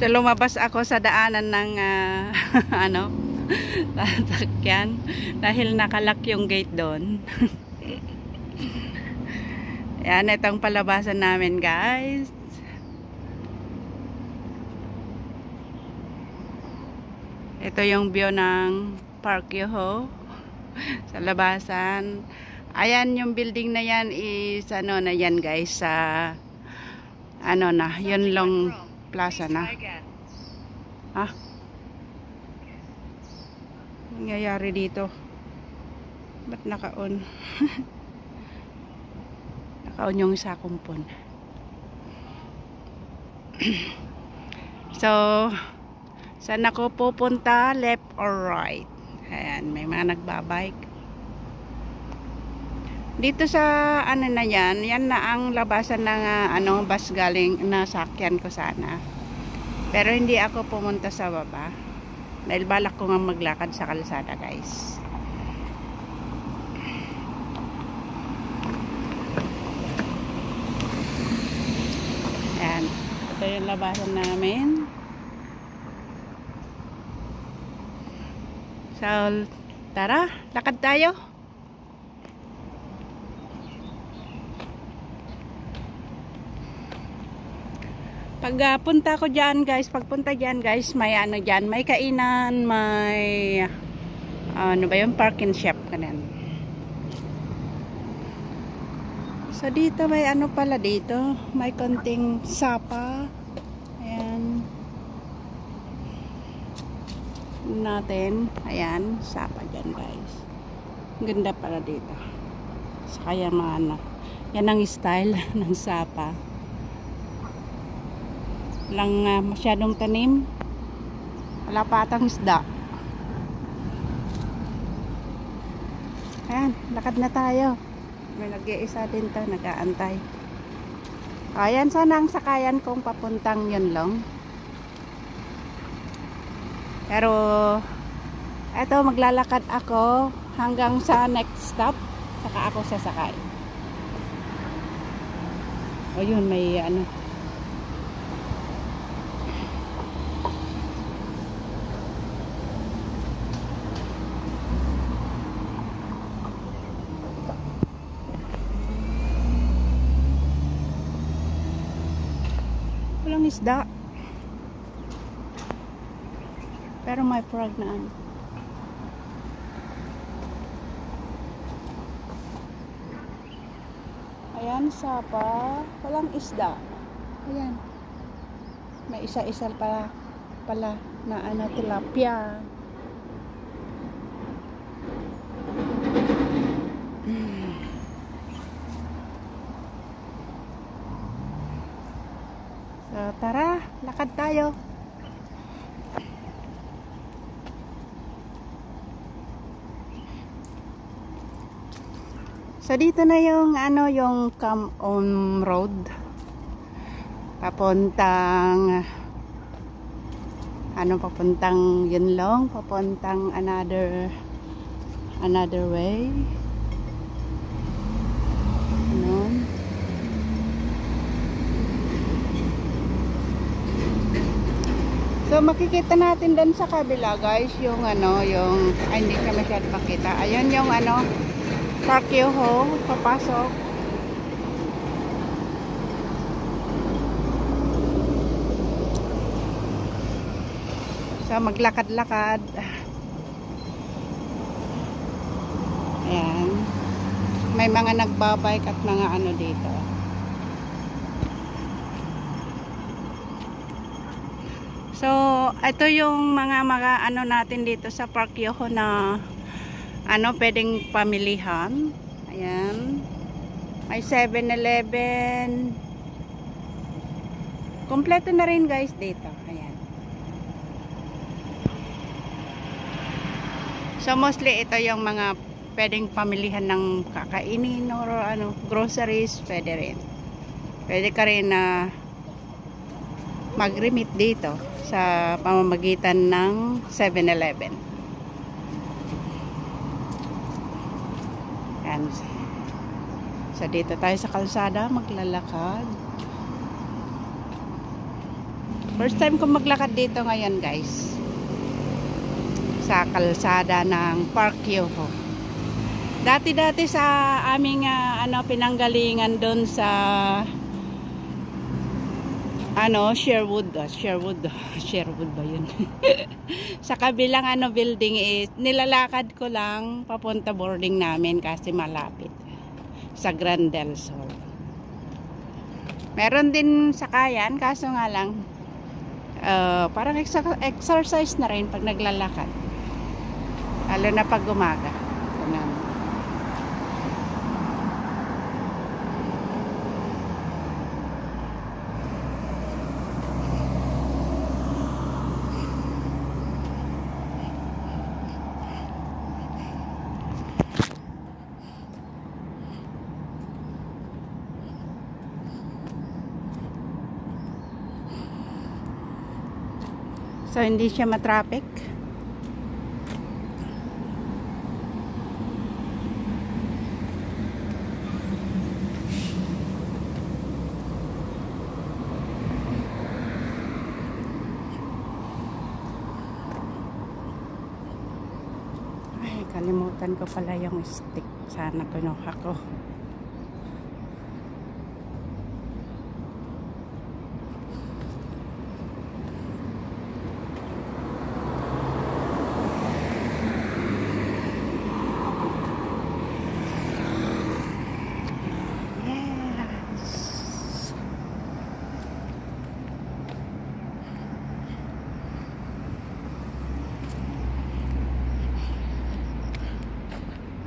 So lumabas ako sa daanan ng ah, ano sasakyan dahil nakalak yung gate doon. Yan, itong palabasan namin guys. Ito yung view ng Park Yoho sa labasan. Ayan yung building na yan is ano na yan guys sa ano na, yun long plaza na. Ha? Nangyayari dito. Ba't naka-on? naka-on yung isa kumpon. so, saan ako pupunta? Left or right? Ayan, may mga nagbabike. Dito sa ano na yan, yan na ang labasan ng uh, ano, bus galing na sakyan ko sana. Pero hindi ako pumunta sa baba. Dahil balak ko nga maglakad sa kalsada guys. Ayan. Ito yung labasan namin. So, tara, lakad tayo. Pag uh, ko dyan guys, pagpunta dyan guys, may ano dyan, may kainan, may uh, ano ba yung parking shop kanan. So dito may ano pala dito, may konting sapa. Ayan. Natin, ayan, sapa dyan guys. Ganda pala dito. So kaya mga ano, yan ang style ng sapa lang uh, masyadong tanim. Wala pa atang isda. Ayan, lakad na tayo. May nag-iisa din to, nag-aantay. Ayan, sana ang sakayan kong papuntang yun lang pero eto maglalakad ako hanggang sa next stop saka ako sasakay. O yun, may ano walang isda. Pero may frog na ano. Ayan sapa. Walang isda. Ayan. May isa-isa pala pala na ano tilapia So, tara, lakad tayo. So, dito na yung, ano, yung come on road. Papuntang, ano, papuntang yun lang, papuntang another, another way. Ano? So makikita natin din sa kabila guys yung ano yung ay hindi ka masyado makita. Ayun yung ano Park Yoho papasok. So maglakad-lakad. Ayan. May mga nagbabike at mga ano dito. So, ito yung mga mga ano natin dito sa Park Yoho na ano pwedeng pamilihan. Ayan. May 7-Eleven. Kompleto na rin guys dito. Ayan. So, mostly ito yung mga pwedeng pamilihan ng kakainin or ano, groceries. Pwede rin. Pwede ka rin na uh, mag-remit dito sa pamamagitan ng 7-Eleven. Yan. So, dito tayo sa kalsada, maglalakad. First time ko maglakad dito ngayon guys. Sa kalsada ng Park Yoho. Dati-dati sa aming ah, ano pinanggalingan doon sa ano Sherwood, ah, Sherwood, Sherwood ba 'yun? sa kabilang ano building is nilalakad ko lang papunta boarding namin kasi malapit sa Grand Del Sol. Meron din sakayan kaso nga lang uh, parang exa- exercise na rin pag naglalakad. Lalo na pag umaga. Ganun. So hindi siya matraffic. Ay, kalimutan ko pala yung stick. Sana kinuha ko.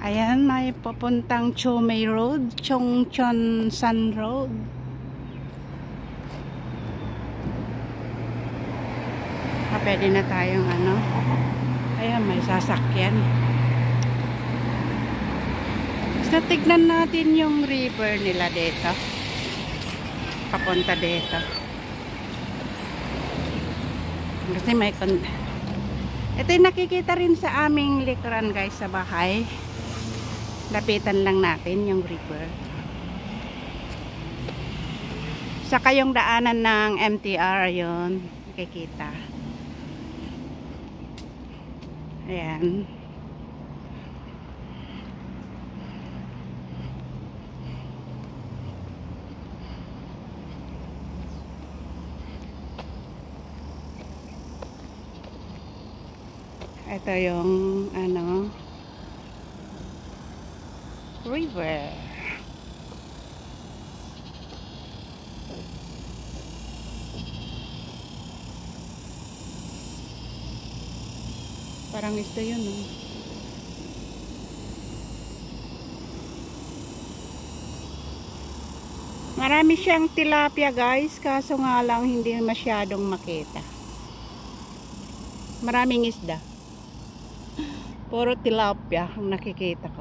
Ayan, may papuntang Chomei Road, Chongchon San Road. Ah, pwede na tayong ano. Ayan, may sasakyan. So, tignan natin yung river nila dito. Papunta dito. Kasi may kon... Ito yung nakikita rin sa aming likuran guys sa bahay. Lapitan lang natin yung river. Saka yung daanan ng MTR yon nakikita. Ayan. Ito yung ano river. Parang isda yun, no? Marami siyang tilapia, guys. Kaso nga lang, hindi masyadong makita. Maraming isda. Puro tilapia ang nakikita.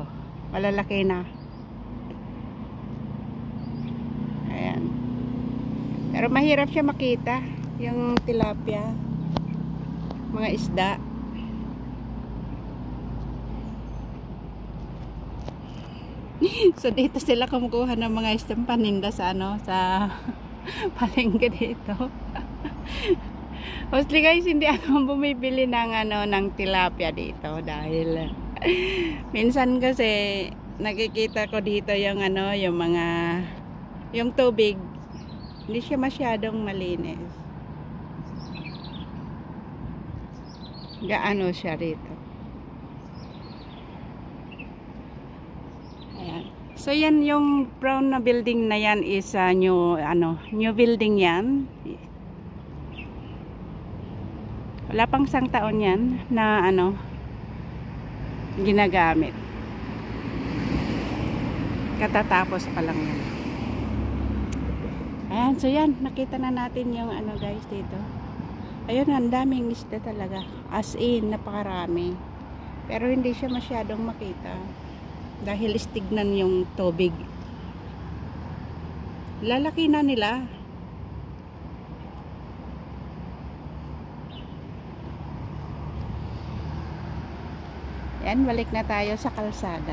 Malalaki na. Ayan. Pero mahirap siya makita. Yung tilapia. Mga isda. so dito sila kumukuha ng mga isdang paninda sa ano sa palengke dito. Mostly guys, hindi ako bumibili ng ano ng tilapia dito dahil minsan kasi nakikita ko dito yung ano, yung mga yung tubig hindi siya masyadong malinis. Gaano siya rito. Ayan. So yan yung brown na building na yan is uh, new ano, new building yan. Wala pang isang taon yan na ano ginagamit. Katatapos pa lang yan. Ayan, so yan, nakita na natin yung ano guys dito. Ayun, ang daming isda talaga. As in, napakarami. Pero hindi siya masyadong makita. Dahil istignan yung tubig. Lalaki na nila. Yan, balik na tayo sa kalsada.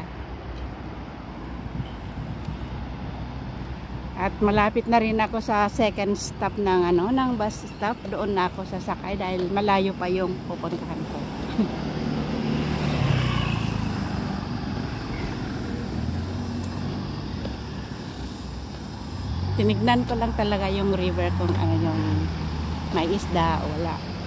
At malapit na rin ako sa second stop ng ano, ng bus stop. Doon na ako sasakay dahil malayo pa yung pupuntahan ko. Tinignan ko lang talaga yung river kung ano yung may isda o wala.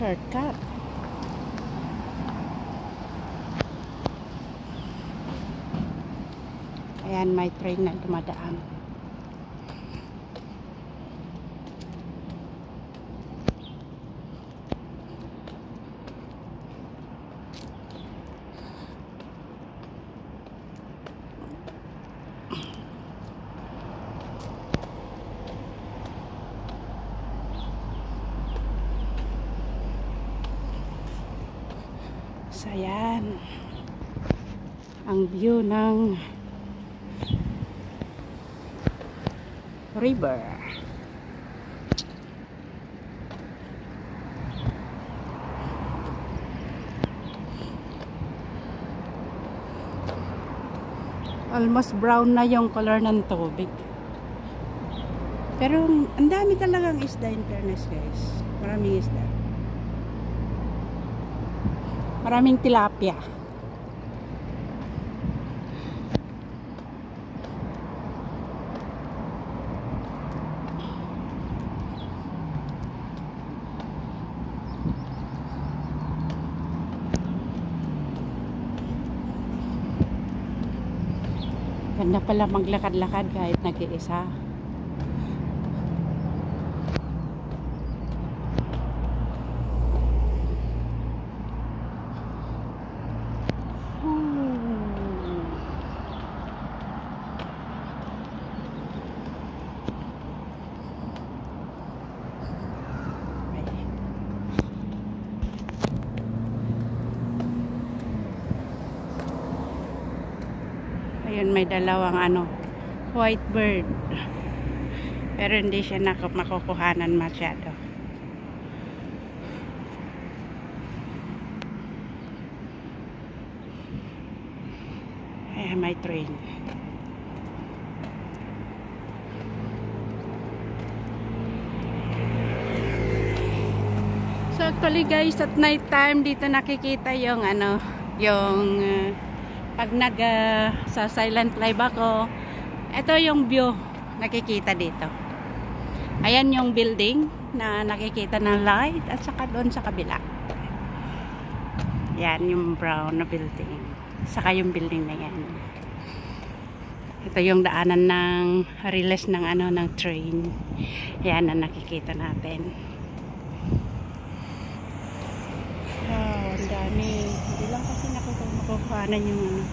Shortcut. Ayan, may train na dumadaan. Ayan. Ang view ng river. Almost brown na yung color ng tubig. Pero ang dami talagang isda in fairness guys. Maraming isda. Maraming tilapia. Ganda pala maglakad-lakad kahit nag-iisa. Ayun, may dalawang ano, white bird. Pero hindi siya makukuhanan masyado. Ayan, may train. So actually guys, at night time dito nakikita yung ano, yung uh, pag nag uh, sa silent live ako, ito yung view nakikita dito. Ayan yung building na nakikita ng light at saka doon sa kabila. Yan yung brown na building. Saka yung building na yan. Ito yung daanan ng release ng ano ng train. Yan na nakikita natin. Wow, ang dami. Nakukuhanan yung ano.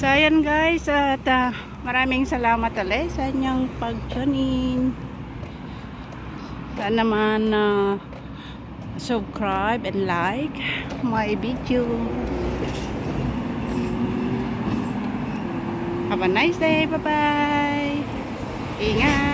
So, ayan guys. At uh, maraming salamat ulit sa inyong pag-tune in. Sana naman uh, subscribe and like my video. Have a nice day. Bye-bye. Ingat.